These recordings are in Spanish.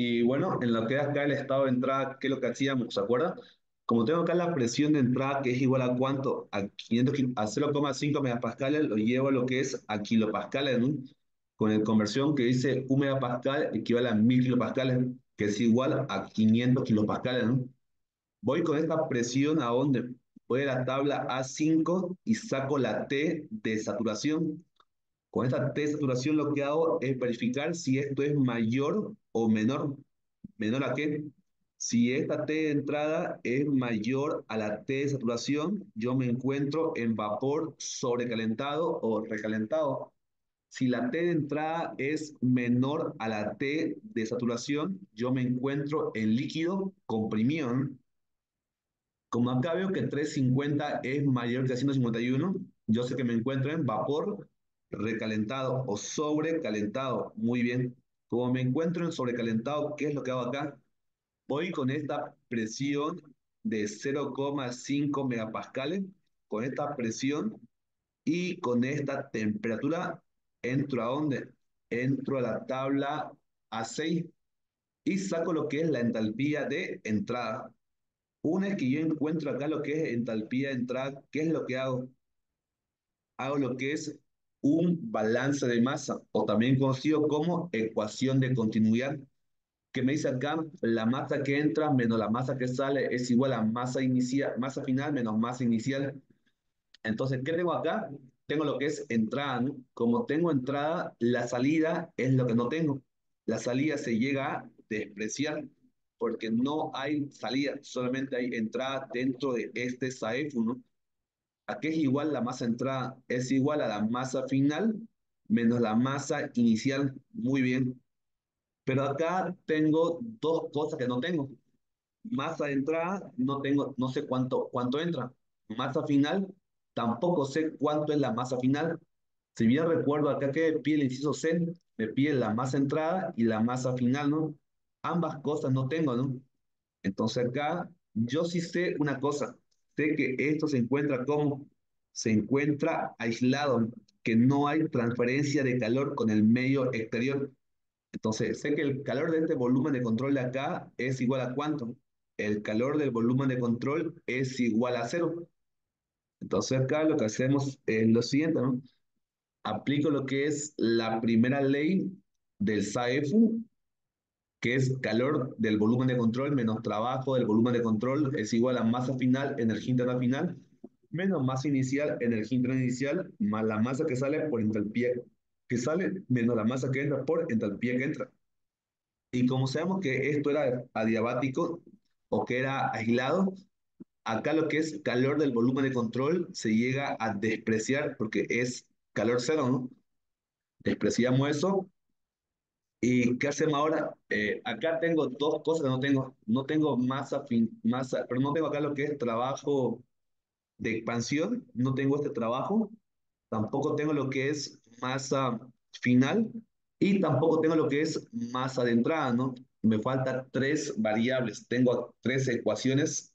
Y bueno, en lo que es acá el estado de entrada, ¿qué es lo que hacíamos? ¿Se acuerda? Como tengo acá la presión de entrada, que es igual a cuánto? A 500, kil- a 0,5 megapascales, lo llevo a lo que es a kilopascales, ¿no? Con el conversión que dice un megapascal equivale a 1000 kilopascales, que es igual a 500 kilopascales, ¿no? Voy con esta presión a dónde? Voy a la tabla A5 y saco la T de saturación. Con esta T de saturación lo que hago es verificar si esto es mayor o menor. ¿Menor a qué? Si esta T de entrada es mayor a la T de saturación, yo me encuentro en vapor sobrecalentado o recalentado. Si la T de entrada es menor a la T de saturación, yo me encuentro en líquido comprimido. Como acá veo que 350 es mayor que 151, yo sé que me encuentro en vapor recalentado o sobrecalentado. Muy bien. Como me encuentro en sobrecalentado, ¿qué es lo que hago acá? Voy con esta presión de 0,5 megapascales, con esta presión y con esta temperatura, entro a dónde? Entro a la tabla A6 y saco lo que es la entalpía de entrada. Una vez que yo encuentro acá lo que es entalpía de entrada, ¿qué es lo que hago? Hago lo que es un balance de masa, o también conocido como ecuación de continuidad, que me dice acá la masa que entra menos la masa que sale es igual a masa inicial, masa final menos masa inicial. Entonces, ¿qué tengo acá? Tengo lo que es entrada, ¿no? Como tengo entrada, la salida es lo que no tengo. La salida se llega a despreciar porque no hay salida, solamente hay entrada dentro de este SAEFU, ¿no? ¿A qué es igual la masa entrada? Es igual a la masa final menos la masa inicial. Muy bien. Pero acá tengo dos cosas que no tengo. Masa de entrada, no tengo, no sé cuánto, cuánto entra. Masa final, tampoco sé cuánto es la masa final. Si bien recuerdo acá que pide el inciso C, me pide la masa entrada y la masa final, ¿no? Ambas cosas no tengo, ¿no? Entonces acá yo sí sé una cosa, sé que esto se encuentra como, se encuentra aislado, que no hay transferencia de calor con el medio exterior. Entonces, sé que el calor de este volumen de control de acá es igual a cuánto. El calor del volumen de control es igual a cero. Entonces, acá lo que hacemos es lo siguiente, ¿no? Aplico lo que es la primera ley del SAEFU, que es calor del volumen de control menos trabajo del volumen de control es igual a masa final, energía interna final, menos masa inicial, energía interna inicial, más la masa que sale por entalpía que sale, menos la masa que entra por entalpía que entra. Y como sabemos que esto era adiabático o que era aislado, acá lo que es calor del volumen de control se llega a despreciar porque es calor cero, ¿no? Despreciamos eso. ¿Y qué hacemos ahora? Eh, acá tengo dos cosas no tengo. No tengo masa, fin, masa, pero no tengo acá lo que es trabajo de expansión, no tengo este trabajo. Tampoco tengo lo que es masa final y tampoco tengo lo que es masa de entrada, ¿no? Me faltan tres variables. Tengo tres ecuaciones,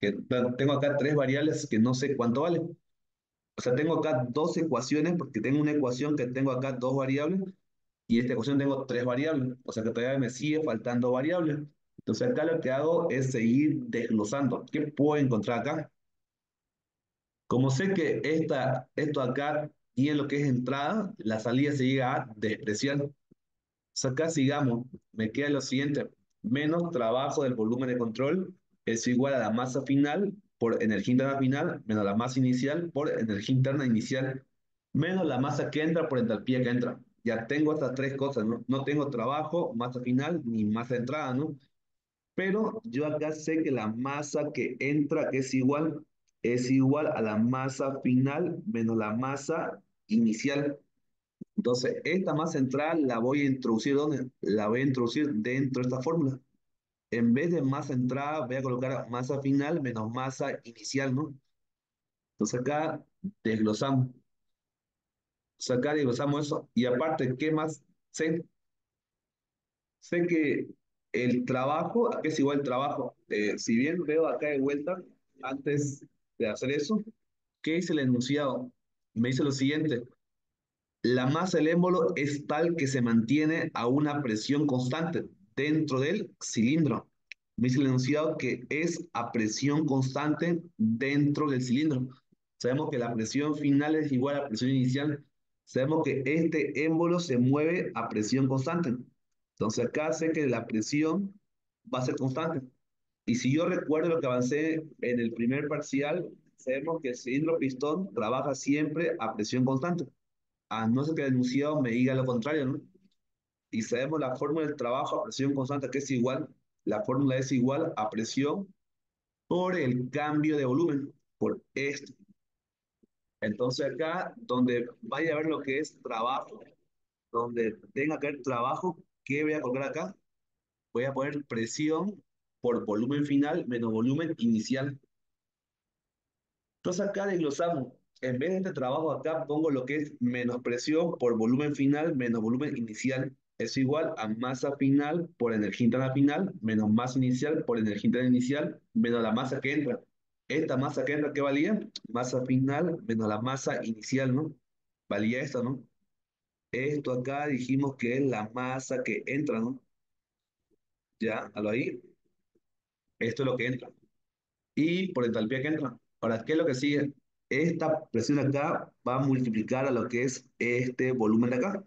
que tengo acá tres variables que no sé cuánto vale. O sea, tengo acá dos ecuaciones porque tengo una ecuación que tengo acá dos variables y esta ecuación tengo tres variables. O sea que todavía me sigue faltando variables. Entonces acá lo que hago es seguir desglosando. ¿Qué puedo encontrar acá? Como sé que esta, esto acá tiene lo que es entrada, la salida se llega a despreciar. O sea, acá sigamos, me queda lo siguiente, menos trabajo del volumen de control es igual a la masa final por energía interna final, menos la masa inicial por energía interna inicial, menos la masa que entra por entalpía que entra. Ya tengo estas tres cosas, ¿no? No tengo trabajo, masa final, ni masa entrada, ¿no? Pero yo acá sé que la masa que entra, que es igual, es igual a la masa final menos la masa inicial. Entonces, esta masa central la voy a introducir, ¿dónde? La voy a introducir dentro de esta fórmula. En vez de masa entrada, voy a colocar masa final menos masa inicial, ¿no? Entonces acá desglosamos. Entonces acá desglosamos eso. Y aparte, ¿qué más sé? Sé que el trabajo, ¿a qué es igual el trabajo? Eh, si bien veo acá de vuelta, antes de hacer eso, ¿qué dice el enunciado? Me dice lo siguiente. La masa del émbolo es tal que se mantiene a una presión constante. dentro del cilindro. Me dice el enunciado que es a presión constante dentro del cilindro. Sabemos que la presión final es igual a la presión inicial. Sabemos que este émbolo se mueve a presión constante. Entonces acá sé que la presión va a ser constante. Y si yo recuerdo lo que avancé en el primer parcial, sabemos que el cilindro pistón trabaja siempre a presión constante. A no ser que el enunciado me diga lo contrario, ¿no? Y sabemos la fórmula del trabajo a presión constante, que es igual, la fórmula es igual a presión por el cambio de volumen, por esto. Entonces acá, donde vaya a ver lo que es trabajo, donde tenga que haber trabajo, ¿qué voy a colocar acá? Voy a poner presión por volumen final menos volumen inicial. Entonces acá desglosamos. En vez de este trabajo acá pongo lo que es menos presión por volumen final menos volumen inicial. Es igual a masa final por energía interna final menos masa inicial por energía interna inicial menos la masa que entra. Esta masa que entra, ¿qué valía? Masa final menos la masa inicial, ¿no? Valía esto, ¿no? Esto acá dijimos que es la masa que entra, ¿no? Ya, a lo ahí. Esto es lo que entra. Y por entalpía que entra. Ahora, ¿qué es lo que sigue? Esta presión acá va a multiplicar a lo que es este volumen de acá.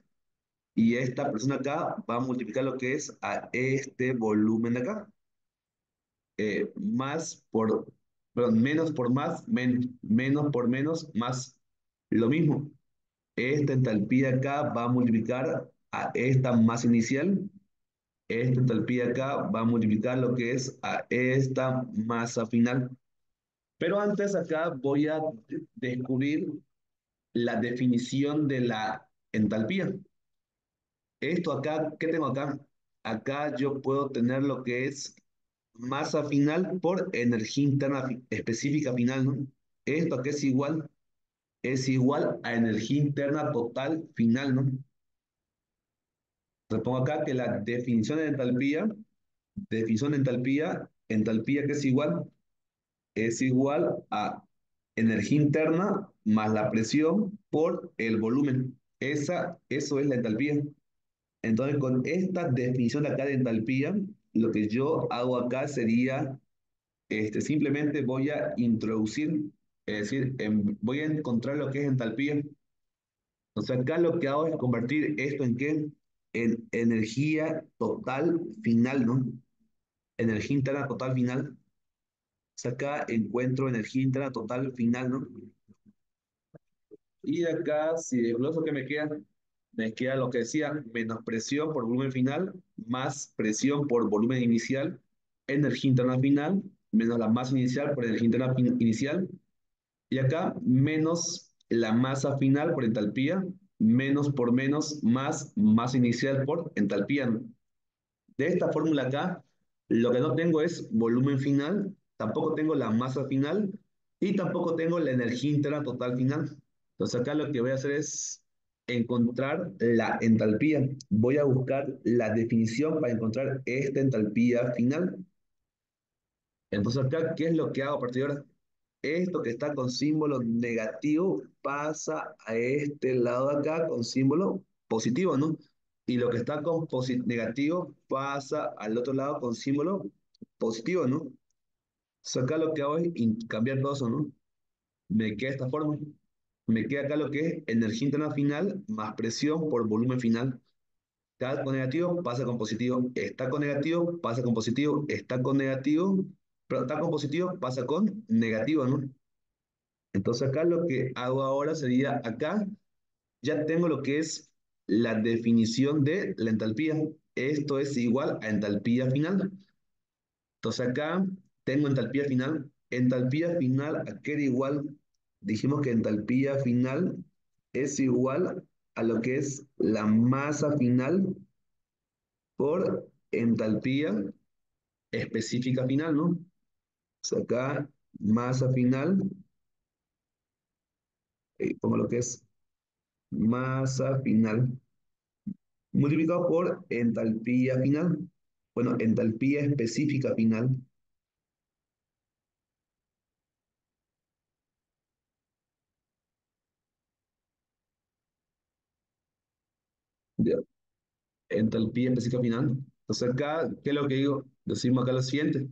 Y esta presión acá va a multiplicar lo que es a este volumen de acá. Eh, más por, perdón, menos por más, menos, menos por menos, más. Lo mismo. Esta entalpía acá va a multiplicar a esta masa inicial esta entalpía acá va a multiplicar lo que es a esta masa final. Pero antes acá voy a descubrir la definición de la entalpía. Esto acá, ¿qué tengo acá? Acá yo puedo tener lo que es masa final por energía interna específica final, ¿no? Esto acá es igual, es igual a energía interna total final, ¿no? Entonces pongo acá que la definición de entalpía, definición de entalpía, entalpía que es igual, es igual a energía interna más la presión por el volumen. Esa, eso es la entalpía. Entonces, con esta definición de acá de entalpía, lo que yo hago acá sería, este, simplemente voy a introducir, es decir, voy a encontrar lo que es entalpía. O sea, acá lo que hago es convertir esto en qué? en energía total final, ¿no? Energía interna total final. acá encuentro energía interna total final, ¿no? Y acá, si desgloso que me queda, me queda lo que decía, menos presión por volumen final, más presión por volumen inicial, energía interna final, menos la masa inicial por energía interna inicial, y acá menos la masa final por entalpía, menos por menos, más masa inicial por entalpía. De esta fórmula acá, lo que no tengo es volumen final, tampoco tengo la masa final y tampoco tengo la energía interna total final. Entonces acá lo que voy a hacer es encontrar la entalpía. Voy a buscar la definición para encontrar esta entalpía final. Entonces acá, ¿qué es lo que hago a partir de ahora? Esto que está con símbolo negativo pasa a este lado de acá con símbolo positivo, ¿no? Y lo que está con negativo pasa al otro lado con símbolo positivo, ¿no? Entonces acá lo que hago es cambiar todo eso, ¿no? Me queda esta forma. Me queda acá lo que es energía interna final más presión por volumen final. Está con negativo, pasa con positivo. Está con negativo, pasa con positivo. Está con negativo, pero está con positivo, pasa con negativo, ¿no? Entonces acá lo que hago ahora sería, acá ya tengo lo que es la definición de la entalpía. Esto es igual a entalpía final. Entonces acá tengo entalpía final. Entalpía final, ¿a qué era igual? Dijimos que entalpía final es igual a lo que es la masa final por entalpía específica final, ¿no? acá masa final, y pongo lo que es masa final, multiplicado por entalpía final. Bueno, entalpía específica final. Entalpía específica final. Entonces acá, ¿qué es lo que digo? Decimos acá lo siguiente.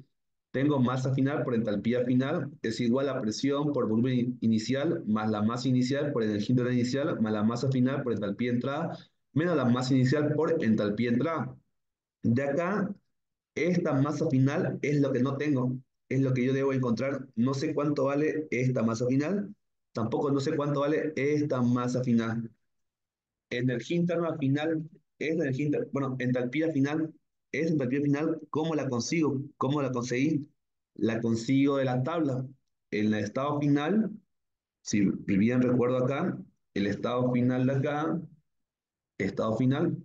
Tengo masa final por entalpía final es igual a presión por volumen inicial más la masa inicial por energía interna inicial más la masa final por entalpía entrada menos la masa inicial por entalpía entrada. De acá, esta masa final es lo que no tengo, es lo que yo debo encontrar. No sé cuánto vale esta masa final, tampoco no sé cuánto vale esta masa final. Energía interna final es energía interna, bueno, entalpía final es entalpía final, ¿cómo la consigo? ¿Cómo la conseguí? La consigo de la tabla. En el estado final, si bien recuerdo acá, el estado final de acá, estado final,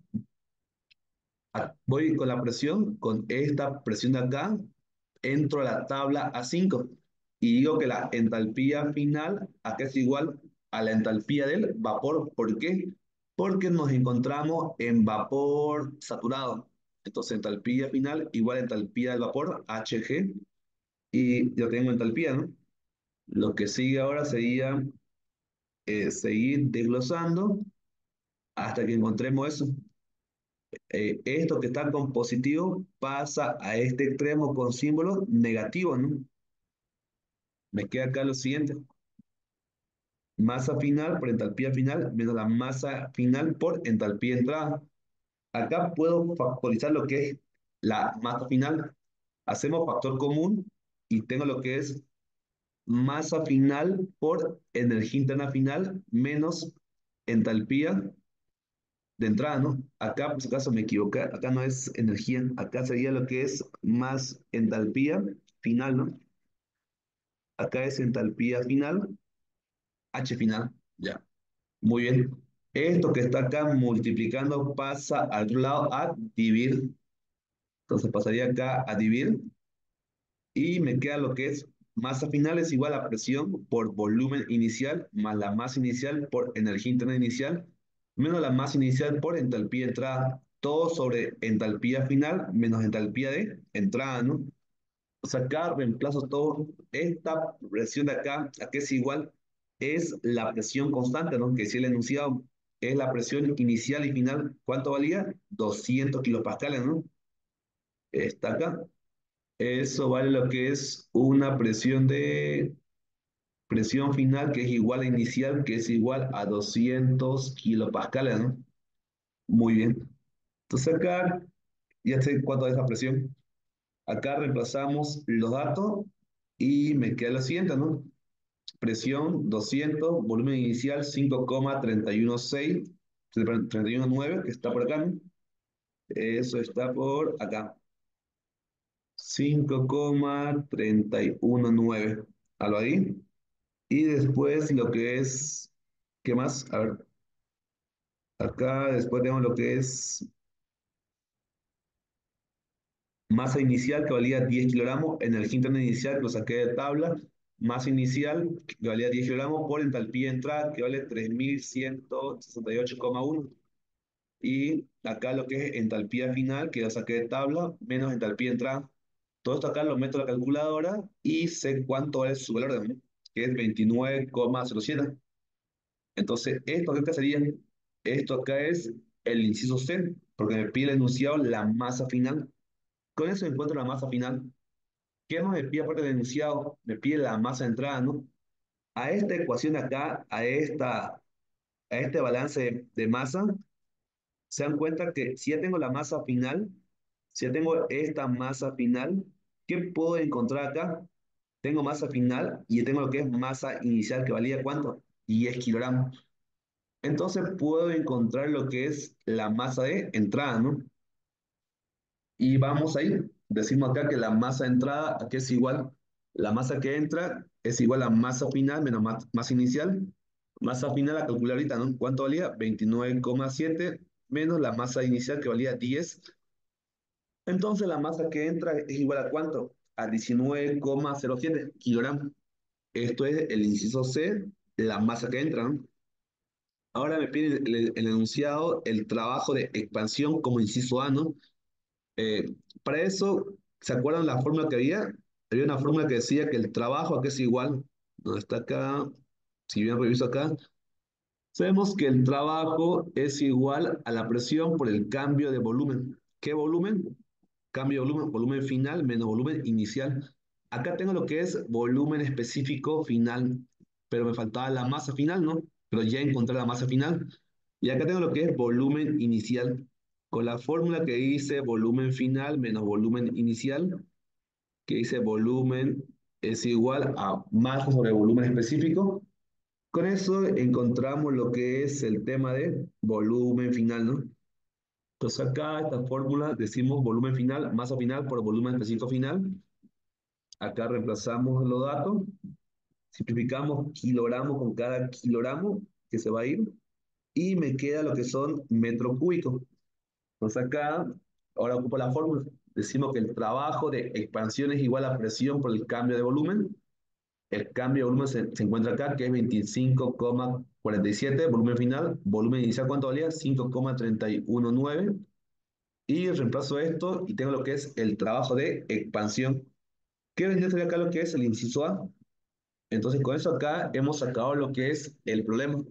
voy con la presión, con esta presión de acá, entro a la tabla A5 y digo que la entalpía final acá es igual a la entalpía del vapor. ¿Por qué? Porque nos encontramos en vapor saturado. Entonces, entalpía final igual a entalpía del vapor, Hg, y yo tengo entalpía, ¿no? Lo que sigue ahora sería eh, seguir desglosando hasta que encontremos eso. Eh, esto que está con positivo pasa a este extremo con símbolo negativo, ¿no? Me queda acá lo siguiente. Masa final por entalpía final menos la masa final por entalpía entrada. Acá puedo factorizar lo que es la masa final. Hacemos factor común y tengo lo que es masa final por energía interna final menos entalpía de entrada, ¿no? Acá, por si acaso me equivoqué, acá no es energía, acá sería lo que es más entalpía final, ¿no? Acá es entalpía final, H final, ya. Muy bien. Esto que está acá multiplicando pasa al otro lado a dividir. Entonces pasaría acá a dividir. Y me queda lo que es masa final es igual a presión por volumen inicial más la masa inicial por energía interna inicial menos la masa inicial por entalpía entrada. Todo sobre entalpía final menos entalpía de entrada, ¿no? O sea, acá reemplazo todo. Esta presión de acá, aquí es igual, es la presión constante, ¿no? Que si el enunciado es la presión inicial y final, ¿cuánto valía? 200 kilopascales, ¿no? Está acá. Eso vale lo que es una presión de presión final que es igual a inicial, que es igual a 200 kilopascales, ¿no? Muy bien. Entonces acá ya sé cuánto es la presión. Acá reemplazamos los datos y me queda lo siguiente, ¿no? Presión 200, volumen inicial 5,316, 319, que está por acá. Eso está por acá. 5,319. Algo ahí. Y después lo que es, ¿qué más? A ver. Acá después tenemos lo que es masa inicial que valía 10 kilogramos, energía interna inicial que lo saqué de tabla, masa inicial que valía 10 kilogramos por entalpía entrada que vale 3168,1. Y acá lo que es entalpía final que lo saqué de tabla menos entalpía entrada. Todo esto acá lo meto a la calculadora y sé cuánto es su valor que es 29,07. Entonces, esto acá sería, esto acá es el inciso C, porque me pide el enunciado la masa final. Con eso encuentro la masa final. ¿Qué más me pide aparte del enunciado? Me pide la masa de entrada, ¿no? A esta ecuación de acá, a, esta, a este balance de, masa, se dan cuenta que si ya tengo la masa final, si ya tengo esta masa final, ¿qué puedo encontrar acá? Tengo masa final y tengo lo que es masa inicial que valía ¿cuánto? 10 kilogramos. Entonces puedo encontrar lo que es la masa de entrada, ¿no? Y vamos ahí. Decimos acá que la masa entrada aquí es igual. La masa que entra es igual a masa final menos masa inicial. Masa final a calcular ahorita, ¿no? ¿Cuánto valía? 29,7 menos la masa inicial que valía 10. Entonces la masa que entra es igual a ¿cuánto? a 19,07 kilogramos. Esto es el inciso C, la masa que entra. Ahora me pide el, enunciado el trabajo de expansión como inciso A, ¿no? Eh, para eso, ¿se acuerdan la fórmula que había? Había una fórmula que decía que el trabajo aquí es igual, donde está acá, si bien reviso acá, sabemos que el trabajo es igual a la presión por el cambio de volumen. ¿Qué volumen? Cambio de volumen, volumen final menos volumen inicial. Acá tengo lo que es volumen específico final, pero me faltaba la masa final, ¿no? Pero ya encontré la masa final. Y acá tengo lo que es volumen inicial. Con la fórmula que dice volumen final menos volumen inicial, que dice volumen es igual a masa sobre volumen específico. Con eso encontramos lo que es el tema de volumen final, ¿no? Entonces acá esta fórmula decimos volumen final, masa final por volumen específico final. Acá reemplazamos los datos, simplificamos kilogramos con cada kilogramo que se va a ir y me queda lo que son metros cúbicos. Entonces acá, ahora ocupo la fórmula, decimos que el trabajo de expansión es igual a presión por el cambio de volumen. El cambio de volumen se, se encuentra acá, que es 25,47, volumen final. Volumen inicial, ¿cuánto valía? 5,319. Y reemplazo esto y tengo lo que es el trabajo de expansión. ¿Qué vendría acá lo que es el inciso A? Entonces con eso acá hemos sacado lo que es el problema.